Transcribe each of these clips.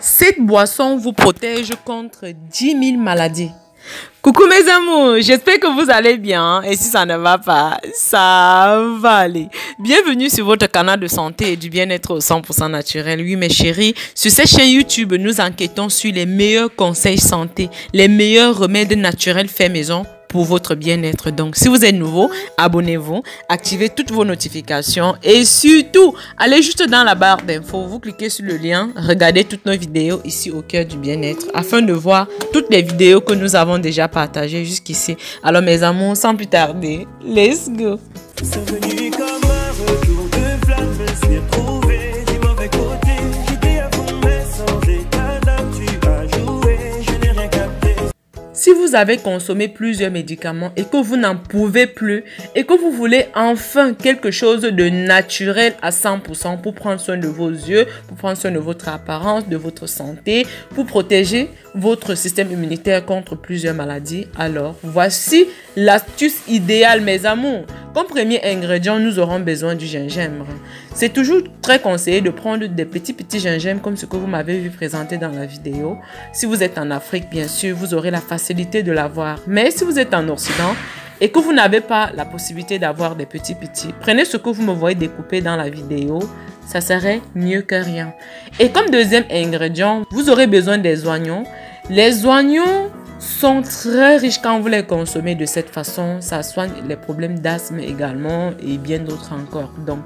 Cette boisson vous protège contre 10 000 maladies. Coucou mes amours, j'espère que vous allez bien et si ça ne va pas, ça va aller. Bienvenue sur votre canal de santé et du bien-être au 100% naturel. Oui mes chéris, sur cette chaîne YouTube, nous enquêtons sur les meilleurs conseils santé, les meilleurs remèdes naturels faits maison pour votre bien-être. Donc, si vous êtes nouveau, abonnez-vous, activez toutes vos notifications et surtout, allez juste dans la barre d'infos, vous cliquez sur le lien, regardez toutes nos vidéos ici au cœur du bien-être afin de voir toutes les vidéos que nous avons déjà partagées jusqu'ici. Alors, mes amours, sans plus tarder, let's go! Vous avez consommé plusieurs médicaments et que vous n'en pouvez plus et que vous voulez enfin quelque chose de naturel à 100% pour prendre soin de vos yeux, pour prendre soin de votre apparence, de votre santé, pour protéger votre système immunitaire contre plusieurs maladies, alors voici l'astuce idéale mes amours. Comme premier ingrédient, nous aurons besoin du gingembre. C'est toujours très conseillé de prendre des petits petits gingembres comme ce que vous m'avez vu présenter dans la vidéo. Si vous êtes en Afrique, bien sûr, vous aurez la facilité de l'avoir. Mais si vous êtes en Occident et que vous n'avez pas la possibilité d'avoir des petits petits, prenez ce que vous me voyez découper dans la vidéo. Ça serait mieux que rien. Et comme deuxième ingrédient, vous aurez besoin des oignons. Les oignons sont très riches quand vous les consommez de cette façon. Ça soigne les problèmes d'asthme également et bien d'autres encore. Donc,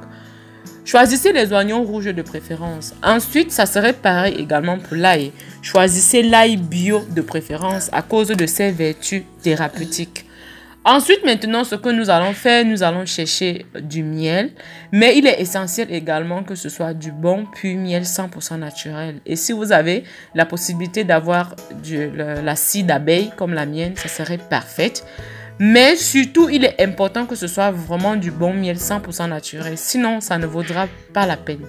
choisissez les oignons rouges de préférence. Ensuite, ça serait pareil également pour l'ail. Choisissez l'ail bio de préférence à cause de ses vertus thérapeutiques. Ensuite, maintenant, ce que nous allons faire, nous allons chercher du miel. Mais il est essentiel également que ce soit du bon pur miel 100% naturel. Et si vous avez la possibilité d'avoir la scie d'abeille comme la mienne, ça serait parfaite. Mais surtout, il est important que ce soit vraiment du bon miel 100% naturel. Sinon, ça ne vaudra pas la peine.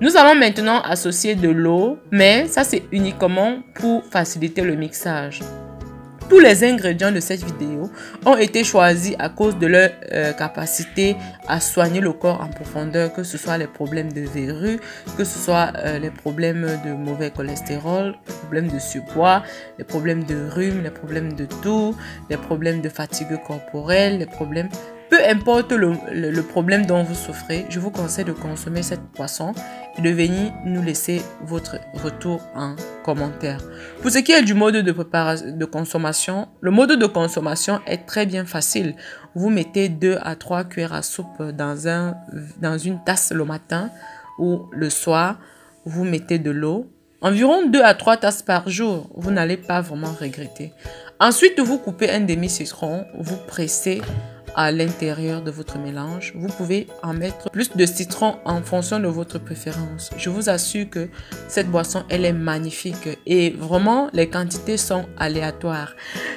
Nous allons maintenant associer de l'eau, mais ça c'est uniquement pour faciliter le mixage. Tous les ingrédients de cette vidéo ont été choisis à cause de leur euh, capacité à soigner le corps en profondeur, que ce soit les problèmes de verrues, que ce soit euh, les problèmes de mauvais cholestérol, les problèmes de surpoids, les problèmes de rhume, les problèmes de toux, les problèmes de fatigue corporelle, les problèmes peu importe le, problème dont vous souffrez, je vous conseille de consommer cette poisson et de venir nous laisser votre retour en commentaire. Pour ce qui est du mode de préparation, de consommation, le mode de consommation est très bien facile. Vous mettez 2 à 3 cuillères à soupe dans, un, dans une tasse le matin ou le soir. Vous mettez de l'eau. Environ 2 à 3 tasses par jour. Vous n'allez pas vraiment regretter. Ensuite, vous coupez un demi-citron. Vous pressez à l'intérieur de votre mélange. Vous pouvez en mettre plus de citron en fonction de votre préférence. Je vous assure que cette boisson, elle est magnifique et vraiment, les quantités sont aléatoires.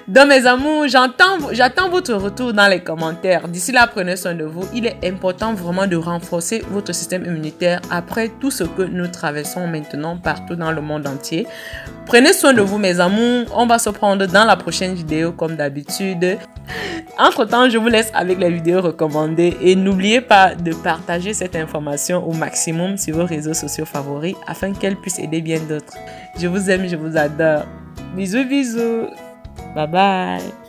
Donc mes amours, j'attends votre retour dans les commentaires. D'ici là, prenez soin de vous. Il est important vraiment de renforcer votre système immunitaire après tout ce que nous traversons maintenant partout dans le monde entier. Prenez soin de vous mes amours. On va se prendre dans la prochaine vidéo comme d'habitude. Entre temps, je vous laisse avec les vidéos recommandées et n'oubliez pas de partager cette information au maximum sur vos réseaux sociaux favoris afin qu'elle puisse aider bien d'autres. Je vous aime, je vous adore. Bisous, bisous. Bye bye.